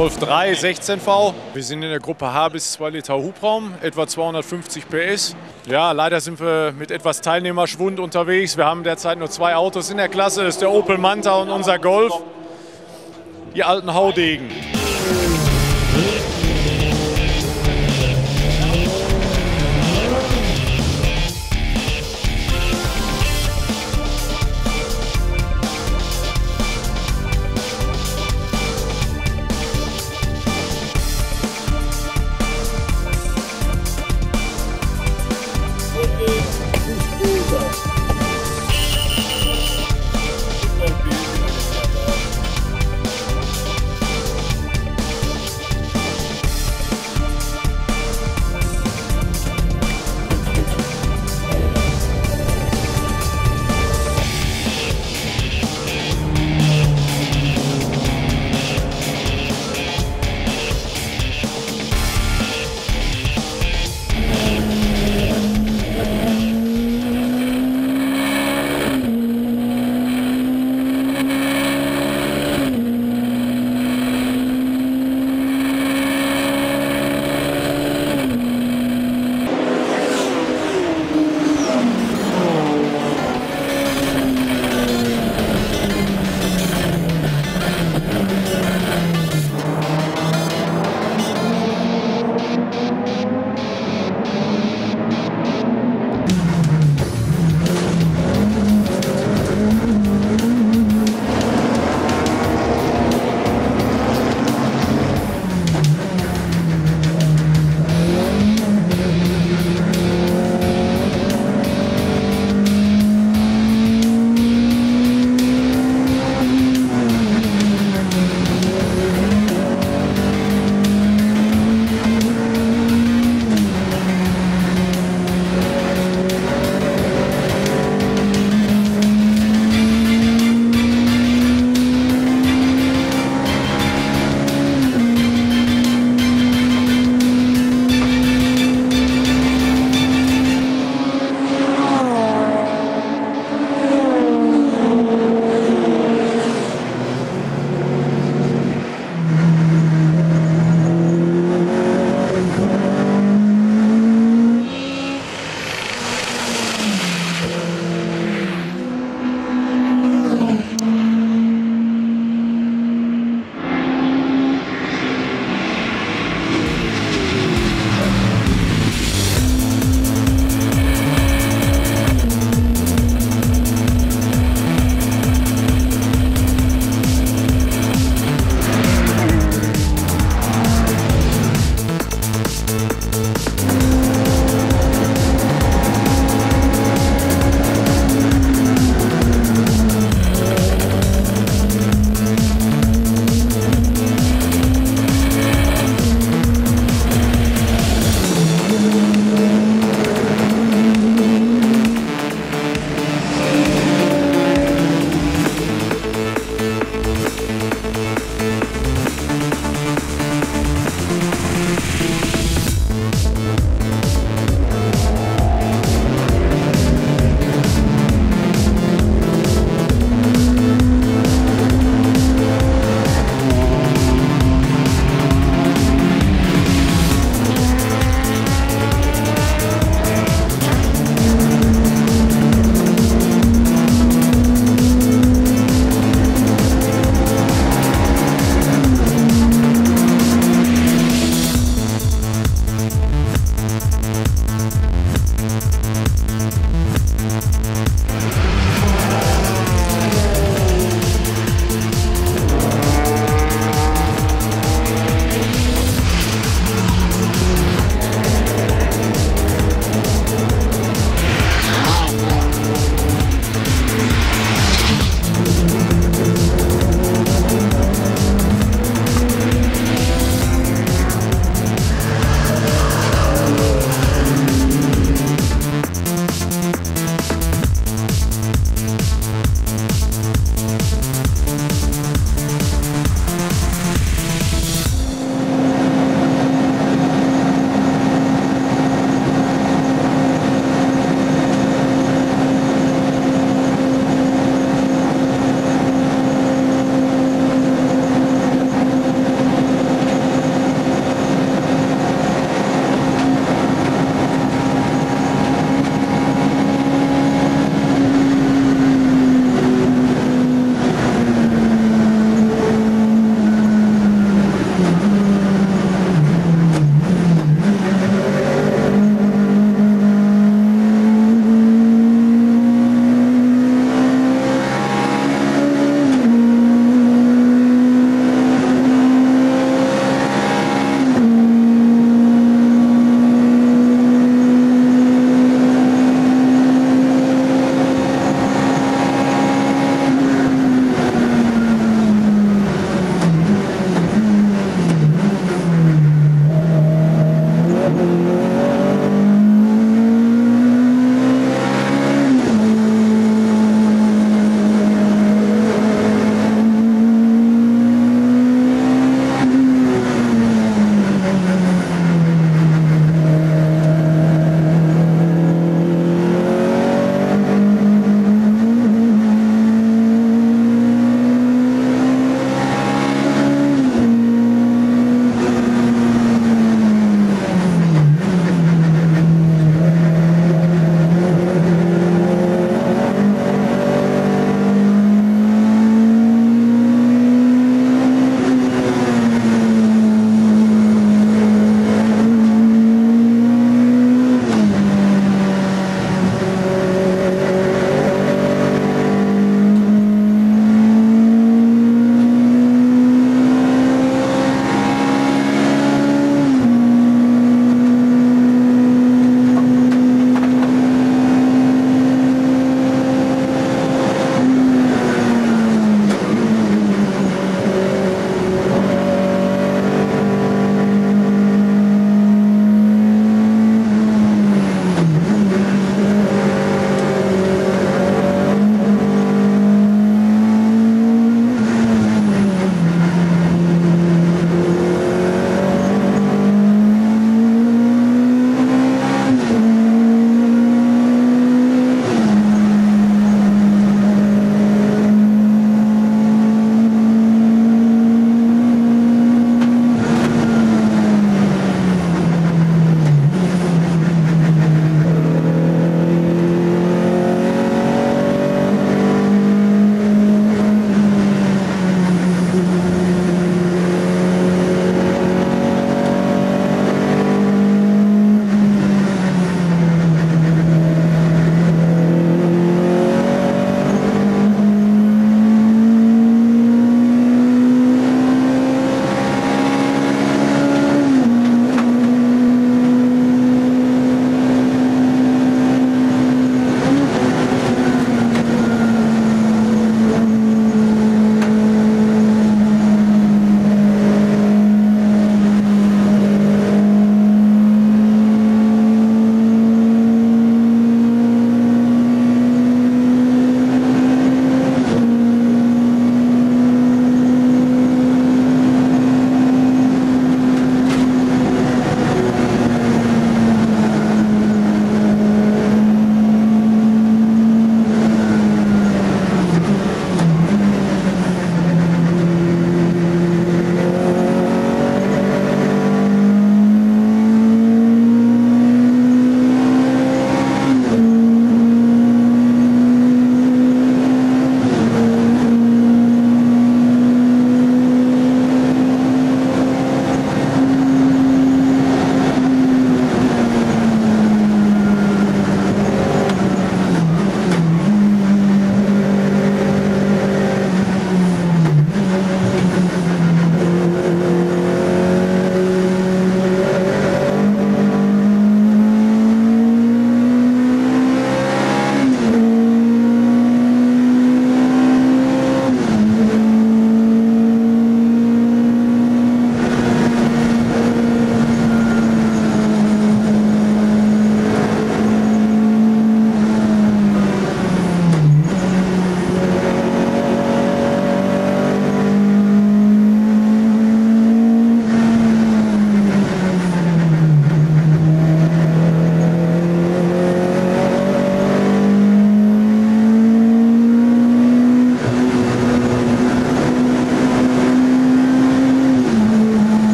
Golf 3 16V. Wir sind in der Gruppe H bis 2 Liter Hubraum, etwa 250 PS. Ja, leider sind wir mit etwas Teilnehmerschwund unterwegs. Wir haben derzeit nur zwei Autos in der Klasse, das ist der Opel Manta und unser Golf. Die alten Haudegen.